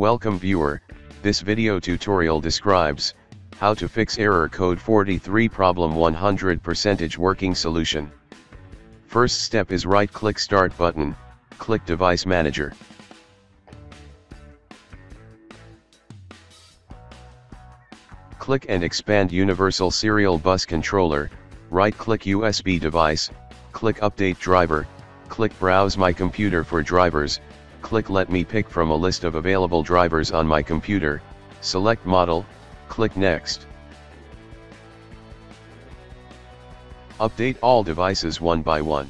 Welcome viewer, this video tutorial describes, how to fix error code 43 problem 100% working solution. First step is right click start button, click device manager. Click and expand Universal Serial Bus Controller, right click USB device, click update driver, click browse my computer for drivers, click let me pick from a list of available drivers on my computer, select model, click next. Update all devices one by one.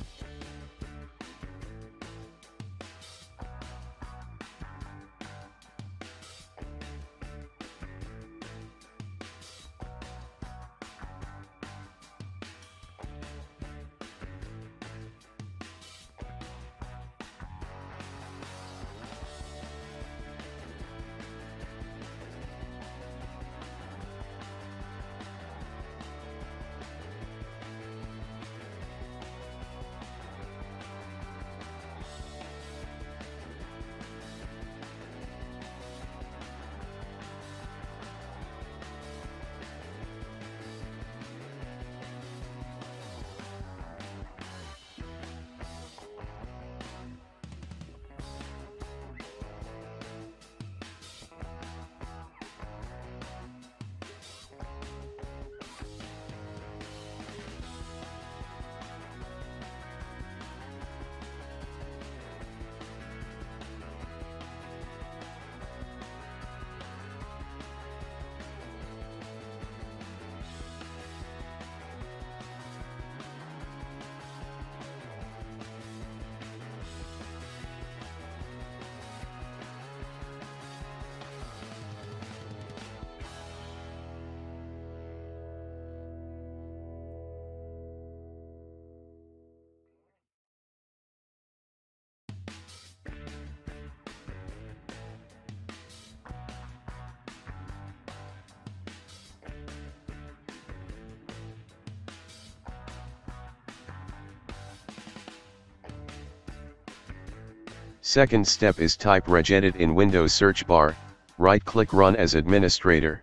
Second step is type regedit in Windows search bar, right click run as administrator.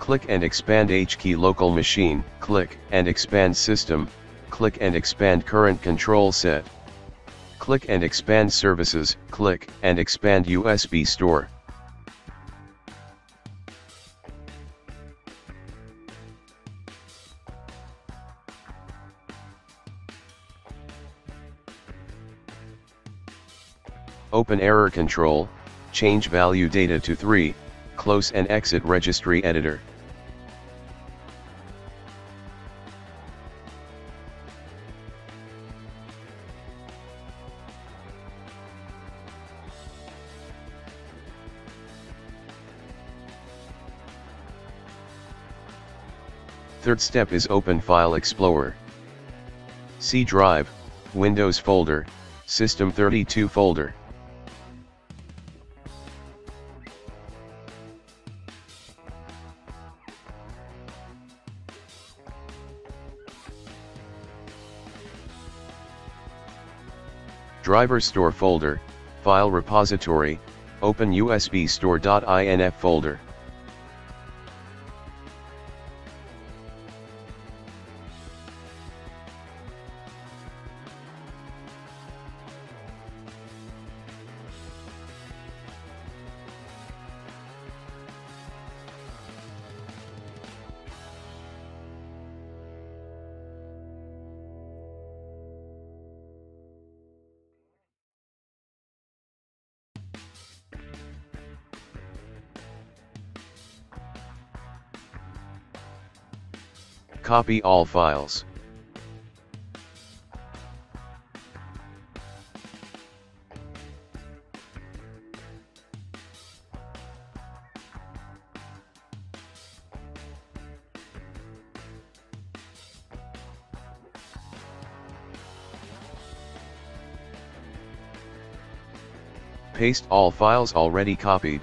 Click and expand H key local machine, click and expand system, click and expand current control set. Click and expand services, click and expand USBSTOR. Open error control, change value data to 3, close and exit registry editor. Third step is open File Explorer. C drive, Windows folder, System 32 folder. Driver Store folder, File Repository, open usbstor.inf folder. Copy all files. Paste all files already copied.